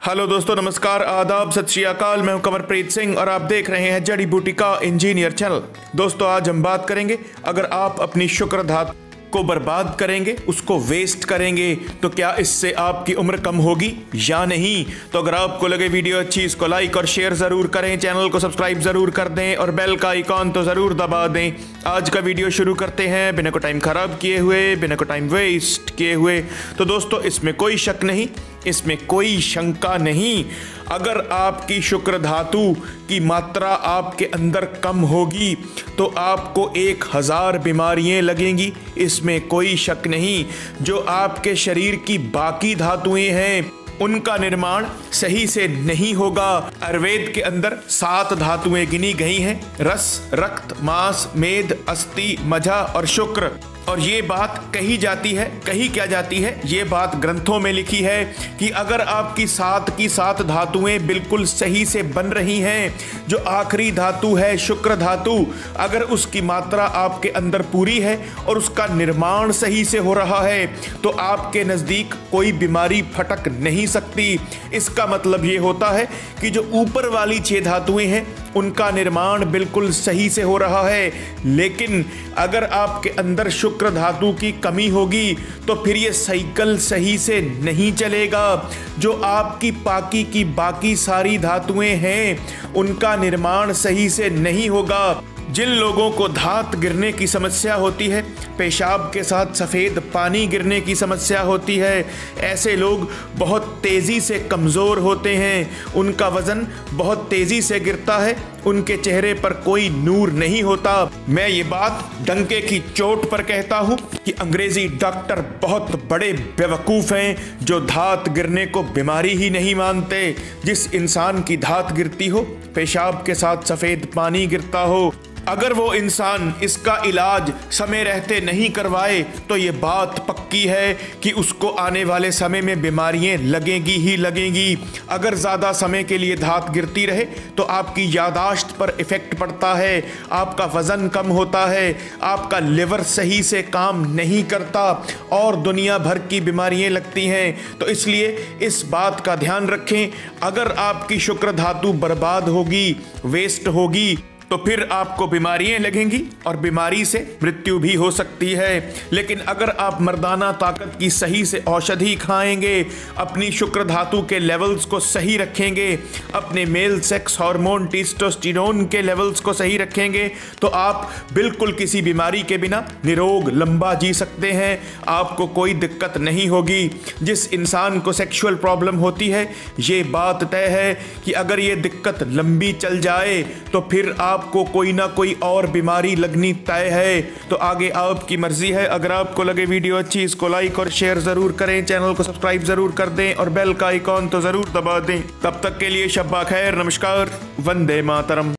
Hello दोस्तों, नमस्कार, आदाब, सत श्री अकाल। मैं हूँ कमरप्रीत सिंह और आप देख रहे हैं जड़ी बूटी का इंजीनियर चैनल। दोस्तों, आज हम बात करेंगे, अगर आप अपनी शुक्र धातु को बर्बाद करेंगे, उसको वेस्ट करेंगे तो क्या इससे आपकी उम्र कम होगी या नहीं? तो अगर आपको लगे वीडियो अच्छी, इसको लाइक और शेयर ज़रूर करें चैनल को सब्सक्राइब ज़रूर कर दें और बेल का आइकॉन तो ज़रूर दबा दें। आज का वीडियो शुरू करते हैं, बिना को टाइम ख़राब किए हुए, बिना को टाइम वेस्ट किए हुए। तो दोस्तों, इसमें कोई शक नहीं, इसमें कोई शंका नहीं। अगर आपकी शुक्र धातु की मात्रा आपके अंदर कम होगी तो आपको एक हज़ार बीमारियाँ लगेंगी। इसमें कोई शक नहीं, जो आपके शरीर की बाकी धातुएँ हैं, उनका निर्माण सही से नहीं होगा। आयुर्वेद के अंदर सात धातुएँ गिनी गई हैं, रस, रक्त, मांस, मेद, अस्थि मज़ा और शुक्र। और ये बात कही जाती है, कही क्या जाती है? ये बात ग्रंथों में लिखी है कि अगर आपकी सात की सात धातुएँ बिल्कुल सही से बन रही हैं, जो आखिरी धातु है, शुक्र धातु, अगर उसकी मात्रा आपके अंदर पूरी है और उसका निर्माण सही से हो रहा है तो आपके नज़दीक कोई बीमारी फटक नहीं सकती। इसका मतलब ये होता है कि जो ऊपर वाली छः धातुएँ हैं उनका निर्माण बिल्कुल सही से हो रहा है। लेकिन अगर आपके अंदर शुक्र धातु की कमी होगी तो फिर ये साइकिल सही से नहीं चलेगा। जो आपकी पाकी की बाकी सारी धातुएँ हैं, उनका निर्माण सही से नहीं होगा। जिन लोगों को धात गिरने की समस्या होती है, पेशाब के साथ सफ़ेद पानी गिरने की समस्या होती है। ऐसे लोग बहुत तेज़ी से कमज़ोर होते हैं। उनका वज़न बहुत तेज़ी से गिरता है। उनके चेहरे पर कोई नूर नहीं होता। मैं ये बात डंके की चोट पर कहता हूँ कि अंग्रेज़ी डॉक्टर बहुत बड़े बेवकूफ़ हैं, जो धात गिरने को बीमारी ही नहीं मानते। जिस इंसान की धात गिरती हो, पेशाब के साथ सफ़ेद पानी गिरता हो अगर वो इंसान इसका इलाज समय रहते नहीं करवाए तो ये बात पक्की है कि उसको आने वाले समय में बीमारियाँ लगेंगी ही लगेंगी। अगर ज़्यादा समय के लिए धात गिरती रहे तो आपकी यादाश्त पर इफ़ेक्ट पड़ता है, आपका वज़न कम होता है, आपका लिवर सही से काम नहीं करता, और दुनिया भर की बीमारियाँ लगती हैं। तो इसलिए इस बात का ध्यान रखें, अगर आपकी शुक्र धातु बर्बाद होगी वेस्ट होगी तो फिर आपको बीमारियाँ लगेंगी और बीमारी से मृत्यु भी हो सकती है। लेकिन अगर आप मर्दाना ताकत की सही से औषधि खाएँगे, अपनी शुक्र धातु के लेवल्स को सही रखेंगे, अपने मेल सेक्स हार्मोन टीस्टोस्टिरोन के लेवल्स को सही रखेंगे तो आप बिल्कुल किसी बीमारी के बिना निरोग लंबा जी सकते हैं। आपको कोई दिक्कत नहीं होगी। जिस इंसान को सेक्सुअल प्रॉब्लम होती है, ये बात तय है कि अगर ये दिक्कत लंबी चल जाए तो फिर आप आपको कोई ना कोई और बीमारी लगनी तय है तो आगे आपकी मर्ज़ी है। अगर आपको लगे वीडियो अच्छी, इसको लाइक और शेयर ज़रूर करें। चैनल को सब्सक्राइब ज़रूर कर दें और बेल का आइकॉन तो ज़रूर दबा दें। तब तक के लिए शब्बा खैर, नमस्कार, वंदे मातरम।